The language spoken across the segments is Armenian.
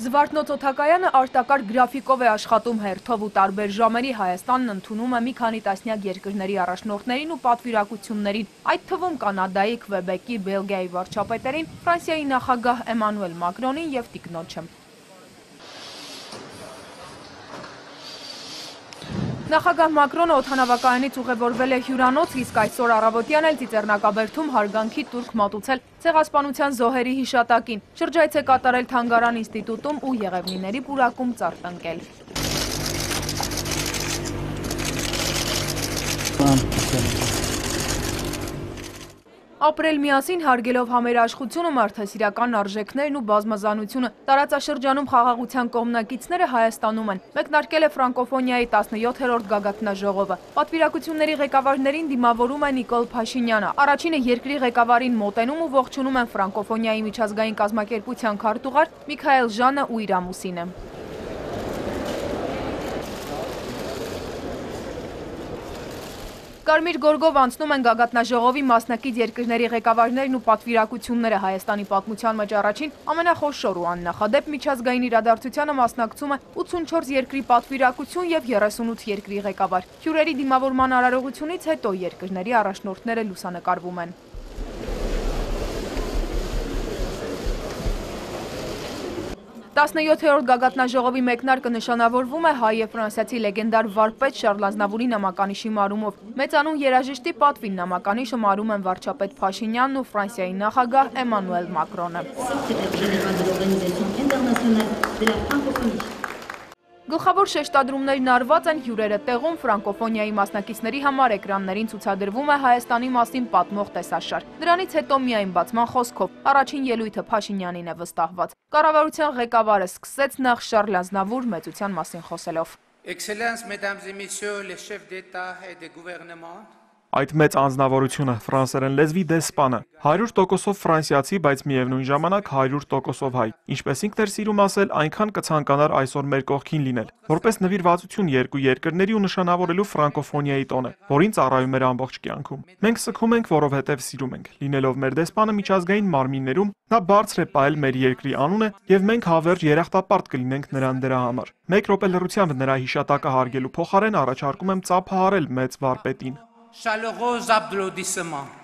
Զվարթնոց օթակայանը արտակարգ գրաֆիկով է աշխատում հերթով ու տարբեր ժամերի Հայաստանն ընդունում է մի քանի տասնյակ երկրների առաջնորդներին ու պատվիրակություններին, այդ թվում Կանադայի, Քվեբեկի, Բելգիայի վարչապետերին, Ֆրանսիայի նախագահ Էմանուել Մակրոնին եւ տիկնոջը։ Նախագահ Մակրոնը օթանավակայանից ուղևորվել է հյուրանոց, իսկ այսօր առավոտյան էլ ծիծեռնակաբերդում հարգանքի տուրք մատուցել ցեղասպանության զոհերի հիշատակին։ Շրջայց է կատարել Թանգարան ինստիտուտում ու Եղևնիների պուրակում ծառ տնկել։ Ապրել միասին հարգելով համերաշխությունը, մարդասիրական արժեքներն ու բազմազանությունը, տարածաշրջանում խաղաղության կողմնակիցները Հայաստանում են։ Մեկնարկել է ֆրանկոֆոնիայի 17-րդ գագաթնաժողովը։ Պատվիրակությունների ղեկավարներին դիմավորում է Նիկոլ Փաշինյանը։ Առաջինը երկրի ղեկավարին մոտենում ու ողջունում են ֆրանկոֆոնիայի միջազգային կազմակերպության քարտուղար Միքայել Ժանը ու իր ամուսինը։ Կարմիր գորգով անցնում են գագատնաժողովի մասնակից երկրների ղեկավարներն ու պատվիրակությունները Հայաստանի պատմության մեջ առաջին ամենախոշոր ու աննախադեպ միջազգային իրադարձությանը մասնակցում է 84 երկրի պատվիրակություն եւ 38 երկրի ղեկավար։ Հյուրերի դիմավորման արարողությունից հետո երկրների առաջնորդները լուսանկարվում են։ 17-րդ գագաթնաժողովի մեկնարկը նշանավորվում է հայ եւ ֆրանսիացի լեգենդար վարպետ Շարլ Ազնավուրի նամականիշի մարումով։ Մեծանուն երաժիշտի պատվին նամականիշը մարում են վարչապետ Փաշինյանն ու Ֆրանսիայի նախագահ Էմանուել Մակրոնը։ Գլխավոր շեշտադրումներն արված են հյուրերը տեղում ֆրանկոֆոնիայի մասնակիցների համար էկրաններին ցուցադրվում է Հայաստանի մասին պատմող տեսաշար։ Դրանից հետո միայն բացման խոսքով առաջին ելույթը Փաշինյանին է վստահված։ Կառավարության ղեկավարը սկսեց նախ Շարլ Ազնավուր մեծության մասին խոսելով։ Excellences, mesdames et messieurs les chefs d'État et de gouvernement, Այդ մեծ անznավորությունը ֆրանսերեն լեզվի դեսպանը 100%-ով ֆրանսիացի, բայց միևնույն ժամանակ 100%-ով հայ։ Ինչպես ինքն էր սիրում ասել, այնքան կցանկանար այսօր մեր կողքին լինել, որպես նվիրվածություն երկու երկրների ու նշանավորելու ֆրանկոֆոնիայի տոնը, որին ծառայում էր ամբողջ կյանքում։ Մենք սգում ենք, որովհետև սիրում ենք։ Լինելով մեր դեսպանը միջազգային մարմիններում, նա բարձր է պահել մեր երկրի անունը եւ մենք հավերժ երախտապարտ կլինենք նրան դրա համար։ Մեկ րոպե լրությամբ նրա հիշատակը հարգելու փոխարեն առաջարկում եմ ծափահարել մեծ վարպետին։ chaleureux applaudissements.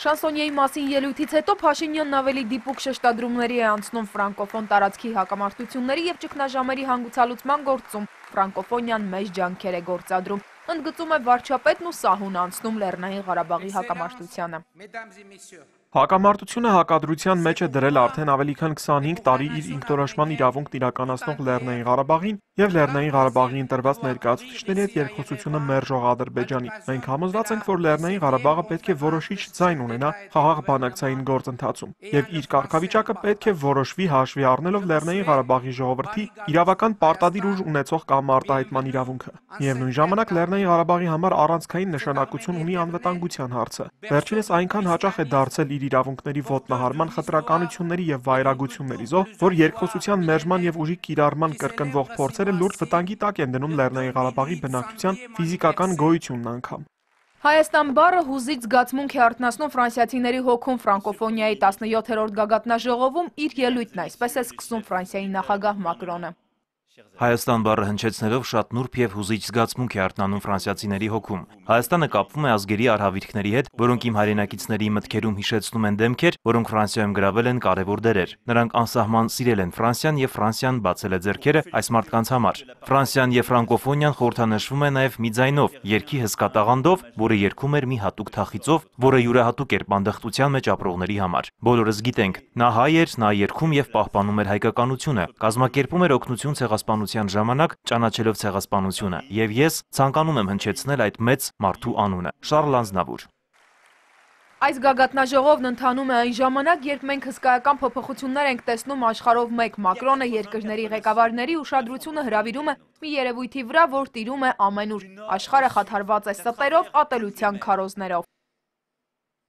Շանսոնիեի մասին ելույթից հետո Փաշինյանն ավելի դիպուկ շեշտադրումների է անցնում ֆրանկոֆոն տարածքի հակամարտությունների եւ ճգնաժամերի հանգուցալուծման գործում։ Ֆրանկոֆոնիան մեծ ջանքեր է գործադրում։ Ընդգծում է վարչապետն ու սահուն անցնում Լեռնային Ղարաբաղի հակամարտությանը։ Mesdames et messieurs, Հակամարտությունը հակադրության մեջ է դրել արդեն ավելի քան 25 տարի իր ինքնորոշման իրավունքն իրականացնող Լեռնային Ղարաբաղին եւ Լեռնային Ղարաբաղի ընտրված ներկայացուցիչների հետ երկխոսությունը մերժող Ադրբեջանի։ Մենք համոզված ենք, որ Լեռնային Ղարաբաղը պետք է որոշիչ ձայն ունենա խաղաղ բանակցային գործընթացում եւ իր կարգավիճակը պետք է որոշվի հաշվի առնելով Լեռնային Ղարաբաղի ժողովրդի իրավական պարտադիր ուժ ունեցող կամ արտահայտման իրավունքը։ Միևնույն ժամանակ Լեռնային Ղարաբաղի համար առանցքային նշանակություն ունի անվտանգության հարցը։ Վերջինս այնքան հաճախ է դարձել իր իրավունքների ոտնահարման խտրականությունների եւ վայրագությունների զոհ, որ երկխոսության մերժման եւ ուժի կիրառման կրկնվող փորձերը լուրջ վտանգի տակ են դնում Լեռնային Ղարաբաղի բնակչության ֆիզիկական գոյությունն անգամ։ Հայաստան բառը հուզից զգացմունք է արտնասնում ֆրանսիացիների հոգում ֆրանկոֆոնիայի 17-րդ գագաթնաժողովում իր ելույթն այսպես է սկսում Ֆրանսիայի նախագահ Մակրոնը։ Հայաստան բառը հնչեցնելով շատ նուրբ եւ հուզիչ զգացմունք է արտնանում ֆրանսիացիների հոգում։ Հայաստանը կապվում է ազգերի արհավիրքների հետ, որոնք իմ հայրենակիցների մտքերում հիշեցնում են դեմքեր, որոնք Ֆրանսիայում գրավել են կարևոր դերեր։ Նրանք անսահման սիրել են Ֆրանսիան եւ Ֆրանսիան բացել է ձեռքերը այս մարդկանց համար։ Ֆրանսիան եւ ֆրանկոֆոնիան խորհրդանշվում է նաեւ մի ձայնով, երկի հսկա տաղանդով, որը երգում էր մի հատուկ թախիծով, որը յուրահատուկ էր բանդախտության մեջ ապրողների համար։ Բոլորս գիտենք, նա հայ էր, նա երգում եւ պահպանում էր հայկականությունը, կազմակերպում էր օգնություն ցեղասպանության ժամանակ, ճանաչելով ցեղասպանությունը, եւ ես ցանկանում եմ հնչեցնել այդ մեծ մարդու անունը՝ Շարլ Անznավուր։ Այս գագաթնաժողովն ընթանում է այն ժամանակ, երբ մենք հսկայական փոփոխություններ ենք տեսնում աշխարհով մեկ Մակրոնը երկրների ղեկավարների ուշադրությունը հրավիրում է մի երևույթի վրա, որ տիրում է ամենուր։ Աշխարհը խաթարված է ստերով, ատելության քարոզներով։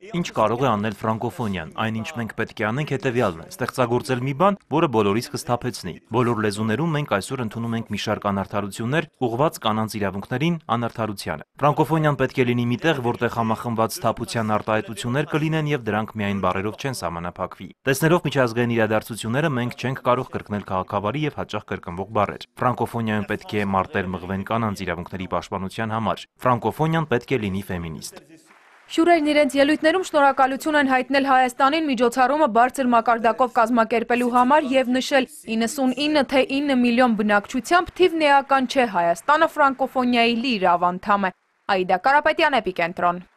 Ինչ կարող է անել ֆրանկոֆոնիան։ Այնինչ մենք պետք է անենք հետևյալն է՝ ստեղծագործել մի բան, որը բոլորիս կսթափեցնի։ Բոլոր լեզուներում մենք այսօր ընդունում ենք մի շարք անարդարություններ ուղղված կանանց իրավունքներին, անարդարությանը։ Ֆրանկոֆոնիան պետք է լինի մի տեղ, որտեղ համախմբված սթափության արտահայտություններ կլինեն եւ դրանք միայն բառերով չեն սահմանափակվի։ Տեսներով միջազգային իրադարձությունները մենք չենք կարող կրկնել քաղաքավարի եւ հաճախ կրկնվող բառեր։ Ֆրանկոֆոնիայում պետք է մարտեր մղվեն կանանց իրավունքների պաշտպանության համար։ Ֆրանկոֆոնիան պետք է լինի ֆեմինիստ։ Հյուրերն իրենց ելույթներում շնորհակալություն են հայտնել Հայաստանին միջոցառումը բարձր մակարդակով կազմակերպելու համար եւ նշել 99 թե 9 միլիոն բնակչությամբ թիվն էական չէ Հայաստանը ֆրանկոֆոնիայի լիիրավ անդամ է։ Աիդա Կարապետյան, Էպիկենտրոն։